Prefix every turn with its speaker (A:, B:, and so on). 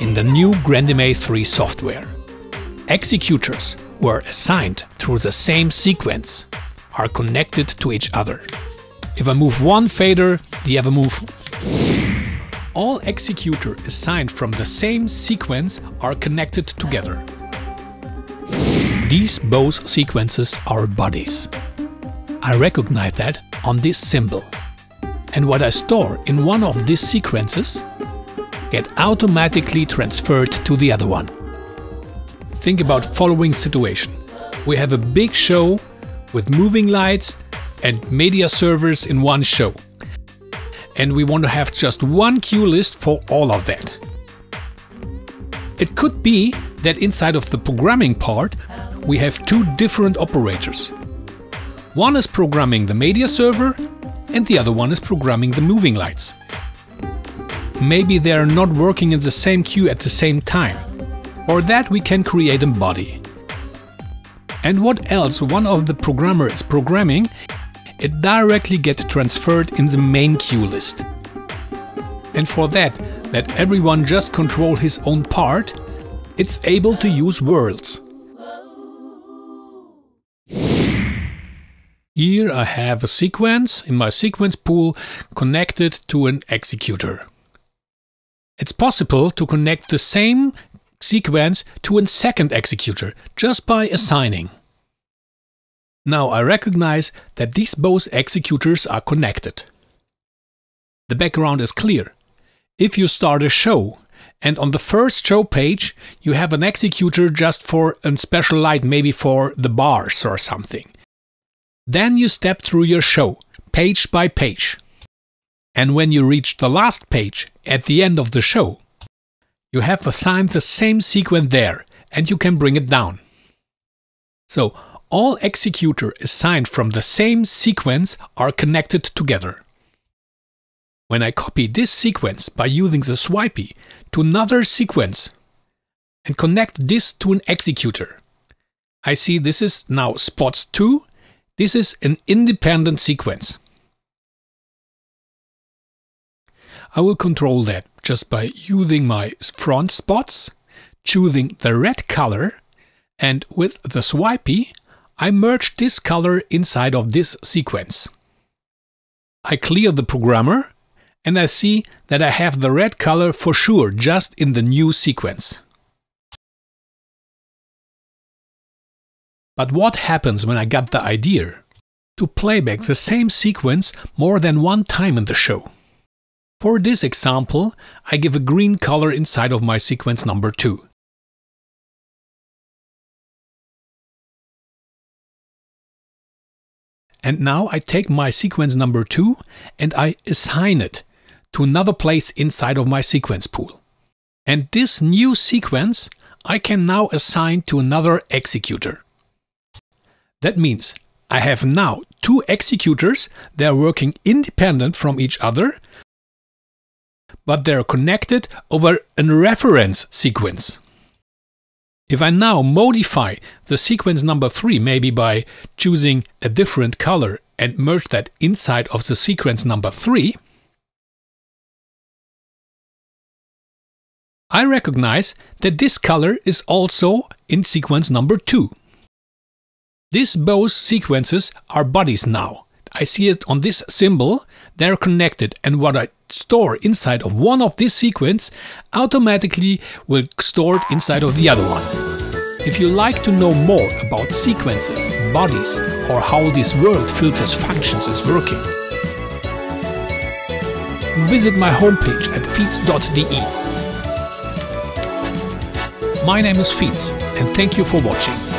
A: in the new grandMA 3 software. Executors who are assigned through the same sequence are connected to each other. If I move one fader, the other move. All executor assigned from the same sequence are connected together. These both sequences are buddies. I recognize that on this symbol. And what I store in one of these sequences get automatically transferred to the other one. Think about following situation. We have a big show with moving lights and media servers in one show. And we want to have just one cue list for all of that. It could be that inside of the programming part we have two different operators. One is programming the media server and the other one is programming the moving lights. Maybe they are not working in the same cue at the same time. Or that we can create a buddy. And what else one of the programmer is programming, it directly gets transferred in the main cue list. And for that, that everyone just control his own part, it's able to use worlds. Here I have a sequence in my sequence pool connected to an executor. It's possible to connect the same sequence to a second executor just by assigning. Now I recognize that these both executors are connected. The background is clear. If you start a show and on the first show page you have an executor just for a special light, maybe for the bars or something. Then you step through your show, page by page. And when you reach the last page, at the end of the show, you have assigned the same sequence there and you can bring it down. So all executor assigned from the same sequence are connected together. When I copy this sequence by using the swipey to another sequence and connect this to an executor, I see this is now spots 2, this is an independent sequence. I will control that just by using my front spots, choosing the red color, and with the swipey, I merge this color inside of this sequence. I clear the programmer and I see that I have the red color for sure just in the new sequence. But what happens when I got the idea to playback the same sequence more than one time in the show? For this example, I give a green color inside of my sequence number 2. And now I take my sequence number 2 and I assign it to another place inside of my sequence pool. And this new sequence I can now assign to another executor. That means I have now two executors that are working independent from each other but they're connected over a reference sequence. If I now modify the sequence number 3, maybe by choosing a different color and merge that inside of the sequence number 3, I recognize that this color is also in sequence number 2. These both sequences are buddies now. I see it on this symbol, they're connected and what I store inside of one of this sequence automatically will store it inside of the other one. If you like to know more about sequences, buddies or how this world filters functions is working, visit my homepage at fiets.de. My name is Fiets and thank you for watching.